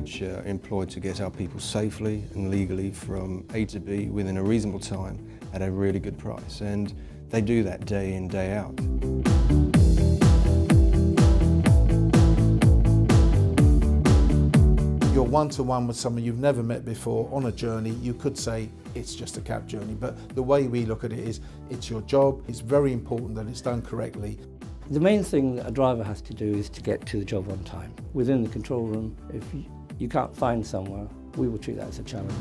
GLH uh, are employed to get our people safely and legally from A to B within a reasonable time at a really good price. And they do that day in, day out. You're one-to-one with someone you've never met before on a journey, you could say it's just a cab journey, but the way we look at it is it's your job, it's very important that it's done correctly. The main thing that a driver has to do is to get to the job on time. Within the control room, if you can't find somewhere, we will treat that as a challenge.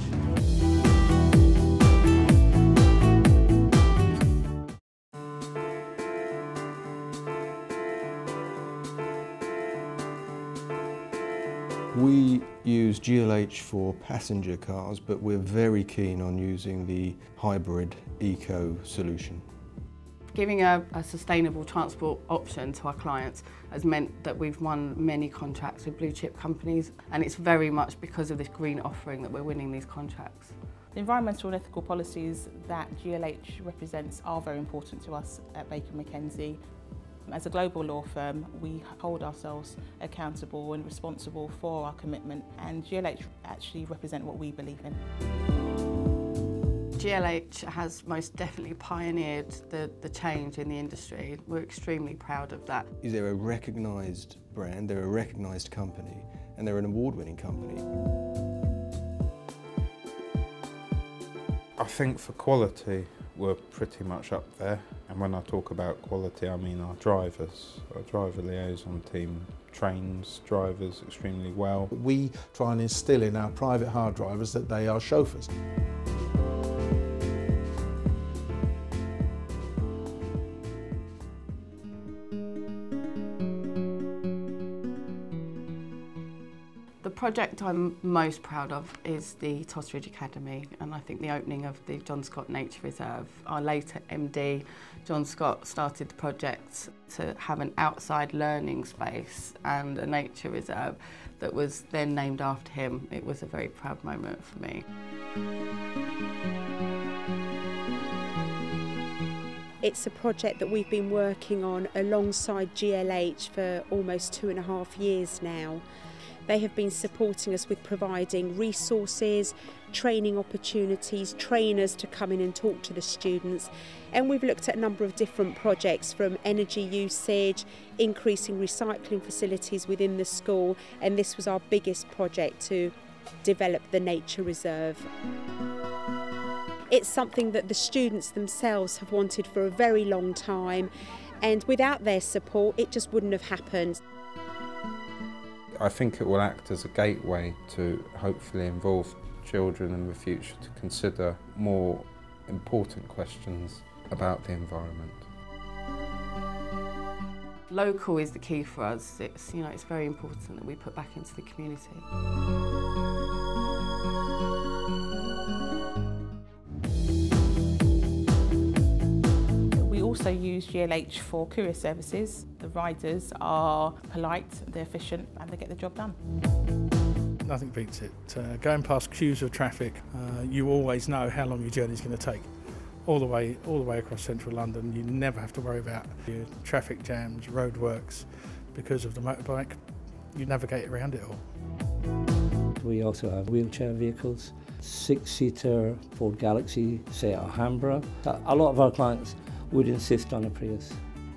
We use GLH for passenger cars, but we're very keen on using the hybrid eco solution. Giving a, a, sustainable transport option to our clients has meant that we've won many contracts with blue chip companies and it's very much because of this green offering that we're winning these contracts. The environmental and ethical policies that GLH represents are very important to us at Baker McKenzie. As a global law firm, we hold ourselves accountable and responsible for our commitment and GLH actually represent what we believe in. GLH has most definitely pioneered the, the change in the industry. We're extremely proud of that. They're a recognised brand, they're a recognised company, and they're an award-winning company. I think for quality, we're pretty much up there. And when I talk about quality, I mean our drivers. Our driver liaison team trains drivers extremely well. We try and instill in our private hire drivers that they are chauffeurs. Project I'm most proud of is the Tosridge Academy and I think the opening of the John Scott Nature Reserve. Our later MD, John Scott, started the project to have an outside learning space and a nature reserve that was then named after him. It was a very proud moment for me. It's a project that we've been working on alongside GLH for almost two and a half years now. They have been supporting us with providing resources, training opportunities, trainers to come in and talk to the students. And we've looked at a number of different projects from energy usage, increasing recycling facilities within the school, and this was our biggest project to develop the nature reserve. It's something that the students themselves have wanted for a very long time, and without their support, it just wouldn't have happened. I think it will act as a gateway to hopefully involve children in the future to consider more important questions about the environment. Local is the key for us. It's, you know, it's very important that we put back into the community. Also use GLH for courier services. The riders are polite, they're efficient and they get the job done. Nothing beats it. Uh, going past queues of traffic, uh, you always know how long your journey is going to take. All the way, all the way across central London, you never have to worry about your traffic jams, roadworks, because of the motorbike. You navigate around it all. We also have wheelchair vehicles, six-seater Ford Galaxy, Seat Alhambra. A lot of our clients would insist on a Prius.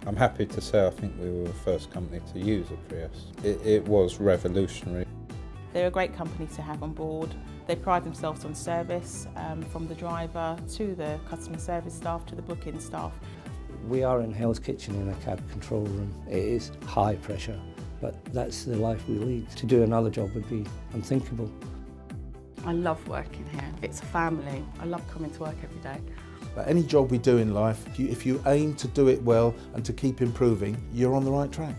I'm happy to say I think we were the first company to use a Prius. It, it was revolutionary. They're a great company to have on board. They pride themselves on service um, from the driver to the customer service staff to the booking staff. We are in Hell's Kitchen in a cab control room. It is high pressure, but that's the life we lead. To do another job would be unthinkable. I love working here. It's a family. I love coming to work every day. But any job we do in life, if you, aim to do it well and to keep improving, you're on the right track.